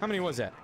How many was that?